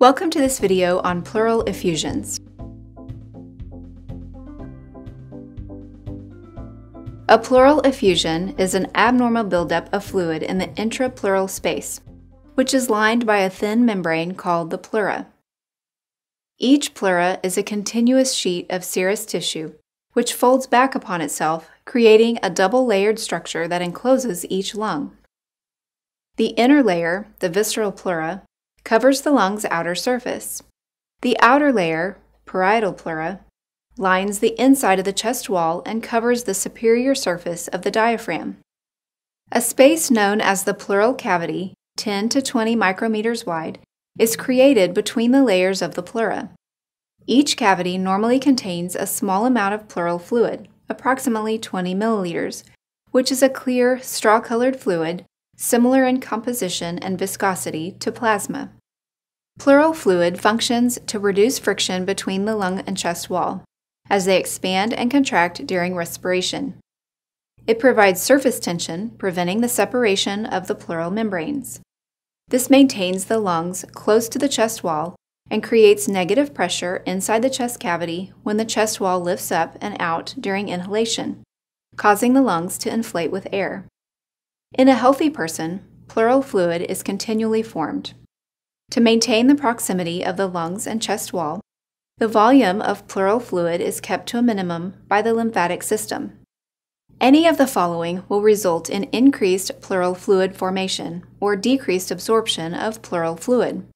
Welcome to this video on pleural effusions. A pleural effusion is an abnormal buildup of fluid in the intrapleural space, which is lined by a thin membrane called the pleura. Each pleura is a continuous sheet of serous tissue, which folds back upon itself, creating a double layered structure that encloses each lung. The inner layer, the visceral pleura, covers the lung's outer surface. The outer layer, parietal pleura, lines the inside of the chest wall and covers the superior surface of the diaphragm. A space known as the pleural cavity, 10 to 20 micrometers wide, is created between the layers of the pleura. Each cavity normally contains a small amount of pleural fluid, approximately 20 milliliters, which is a clear, straw colored fluid similar in composition and viscosity to plasma. Pleural fluid functions to reduce friction between the lung and chest wall as they expand and contract during respiration. It provides surface tension, preventing the separation of the pleural membranes. This maintains the lungs close to the chest wall and creates negative pressure inside the chest cavity when the chest wall lifts up and out during inhalation, causing the lungs to inflate with air. In a healthy person, pleural fluid is continually formed. To maintain the proximity of the lungs and chest wall, the volume of pleural fluid is kept to a minimum by the lymphatic system. Any of the following will result in increased pleural fluid formation or decreased absorption of pleural fluid.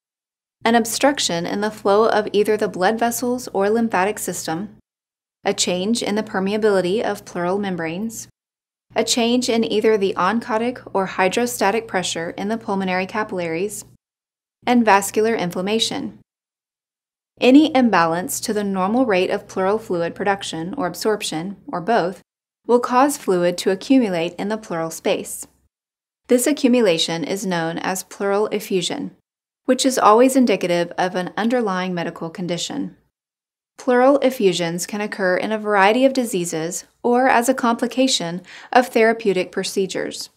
An obstruction in the flow of either the blood vessels or lymphatic system, a change in the permeability of pleural membranes, a change in either the oncotic or hydrostatic pressure in the pulmonary capillaries, and vascular inflammation. Any imbalance to the normal rate of pleural fluid production or absorption, or both, will cause fluid to accumulate in the pleural space. This accumulation is known as pleural effusion, which is always indicative of an underlying medical condition. Pleural effusions can occur in a variety of diseases or as a complication of therapeutic procedures.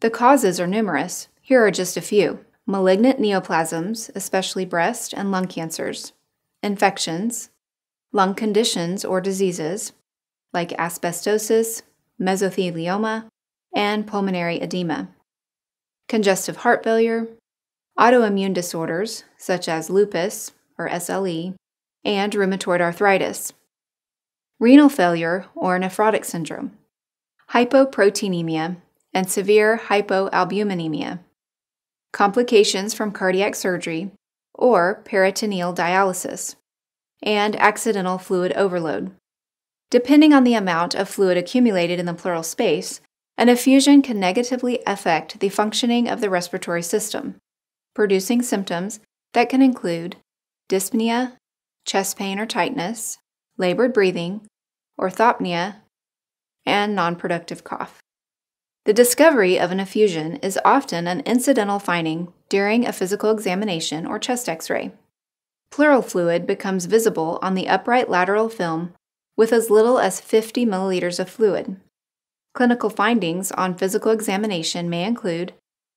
The causes are numerous. Here are just a few. Malignant neoplasms, especially breast and lung cancers, infections, lung conditions or diseases like asbestosis, mesothelioma, and pulmonary edema, congestive heart failure, autoimmune disorders such as lupus or SLE, and rheumatoid arthritis, renal failure or nephrotic syndrome, hypoproteinemia, and severe hypoalbuminemia, complications from cardiac surgery or peritoneal dialysis, and accidental fluid overload. Depending on the amount of fluid accumulated in the pleural space, an effusion can negatively affect the functioning of the respiratory system, producing symptoms that can include dyspnea, chest pain or tightness, labored breathing, orthopnea, and nonproductive cough. The discovery of an effusion is often an incidental finding during a physical examination or chest x ray. Pleural fluid becomes visible on the upright lateral film with as little as 50 milliliters of fluid. Clinical findings on physical examination may include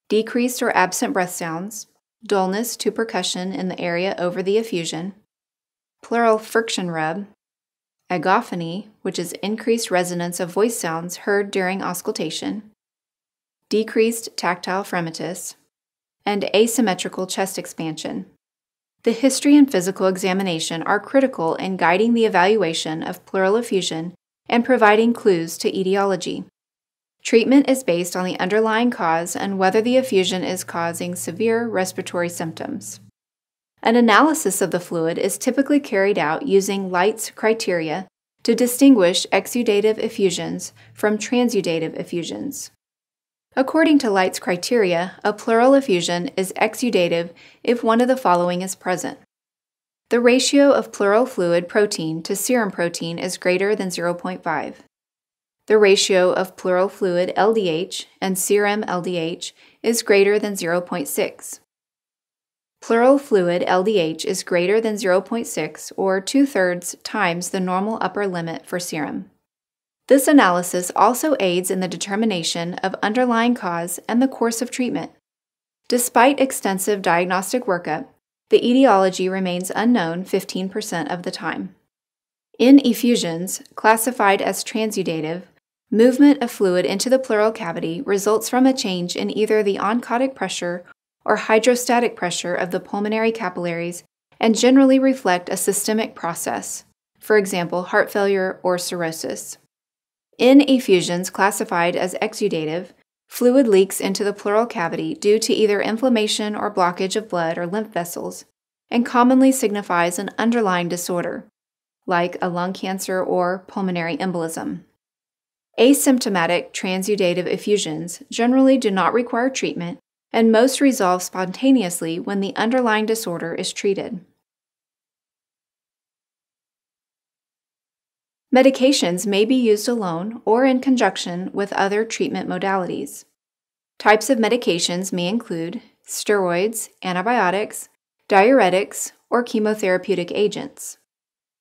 decreased or absent breath sounds, dullness to percussion in the area over the effusion, pleural friction rub, agophony, which is increased resonance of voice sounds heard during auscultation, decreased tactile fremitus, and asymmetrical chest expansion. The history and physical examination are critical in guiding the evaluation of pleural effusion and providing clues to etiology. Treatment is based on the underlying cause and whether the effusion is causing severe respiratory symptoms. An analysis of the fluid is typically carried out using Light's criteria to distinguish exudative effusions from transudative effusions. According to Light's criteria, a pleural effusion is exudative if one of the following is present. The ratio of pleural fluid protein to serum protein is greater than 0.5. The ratio of pleural fluid LDH and serum LDH is greater than 0.6. Pleural fluid LDH is greater than 0.6 or two thirds times the normal upper limit for serum. This analysis also aids in the determination of underlying cause and the course of treatment. Despite extensive diagnostic workup, the etiology remains unknown 15% of the time. In effusions, classified as transudative, movement of fluid into the pleural cavity results from a change in either the oncotic pressure or hydrostatic pressure of the pulmonary capillaries and generally reflect a systemic process, for example, heart failure or cirrhosis. In effusions classified as exudative, fluid leaks into the pleural cavity due to either inflammation or blockage of blood or lymph vessels, and commonly signifies an underlying disorder, like a lung cancer or pulmonary embolism. Asymptomatic transudative effusions generally do not require treatment and most resolve spontaneously when the underlying disorder is treated. Medications may be used alone or in conjunction with other treatment modalities. Types of medications may include steroids, antibiotics, diuretics, or chemotherapeutic agents.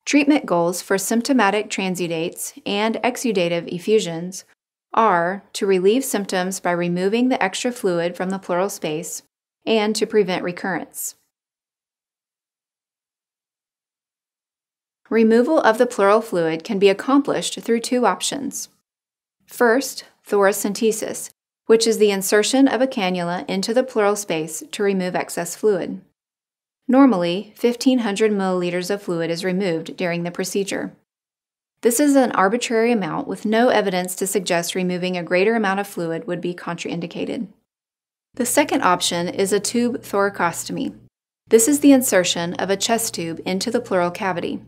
Treatment goals for symptomatic transudates and exudative effusions are to relieve symptoms by removing the extra fluid from the pleural space and to prevent recurrence. Removal of the pleural fluid can be accomplished through two options. First, thoracentesis, which is the insertion of a cannula into the pleural space to remove excess fluid. Normally, 1500 milliliters of fluid is removed during the procedure. This is an arbitrary amount with no evidence to suggest removing a greater amount of fluid would be contraindicated. The second option is a tube thoracostomy. This is the insertion of a chest tube into the pleural cavity.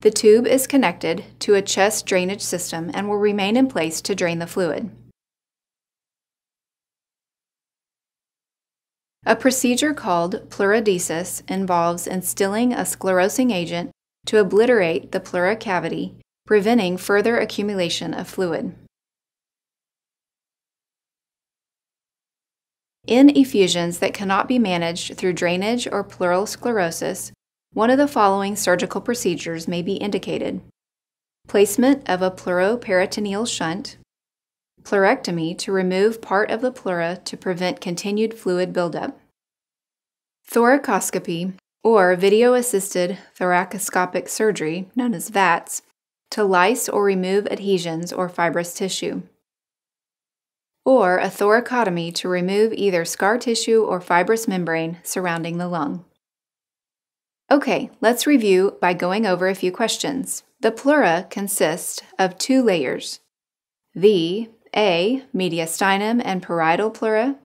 The tube is connected to a chest drainage system and will remain in place to drain the fluid. A procedure called pleurodesis involves instilling a sclerosing agent to obliterate the pleural cavity preventing further accumulation of fluid. In effusions that cannot be managed through drainage or pleural sclerosis, one of the following surgical procedures may be indicated. Placement of a pleuroperitoneal shunt, pleurectomy to remove part of the pleura to prevent continued fluid buildup, thoracoscopy, or video assisted thoracoscopic surgery, known as VATS, to lyse or remove adhesions or fibrous tissue, or a thoracotomy to remove either scar tissue or fibrous membrane surrounding the lung. Okay, let's review by going over a few questions. The pleura consists of two layers the A. Mediastinum and parietal pleura,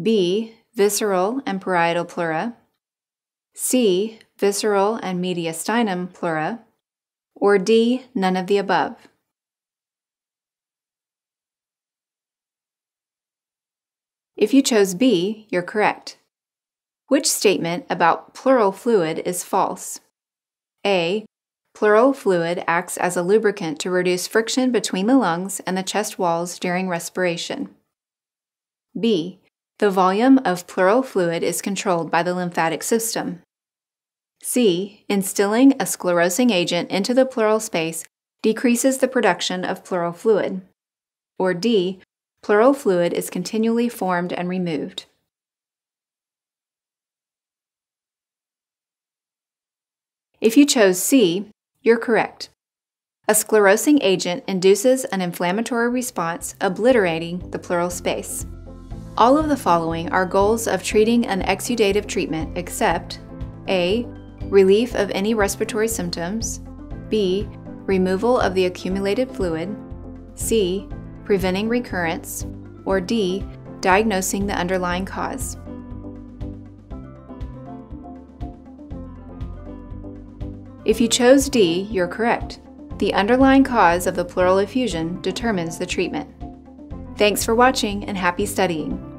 B. Visceral and parietal pleura, C. Visceral and mediastinum pleura, or D, none of the above. If you chose B, you're correct. Which statement about pleural fluid is false? A. Pleural fluid acts as a lubricant to reduce friction between the lungs and the chest walls during respiration. B. The volume of pleural fluid is controlled by the lymphatic system. C. Instilling a sclerosing agent into the pleural space decreases the production of pleural fluid. Or D. Pleural fluid is continually formed and removed. If you chose C, you're correct. A sclerosing agent induces an inflammatory response, obliterating the pleural space. All of the following are goals of treating an exudative treatment except A relief of any respiratory symptoms, B. Removal of the accumulated fluid, C. Preventing recurrence, or D. Diagnosing the underlying cause. If you chose D, you're correct. The underlying cause of the pleural effusion determines the treatment. Thanks for watching and happy studying!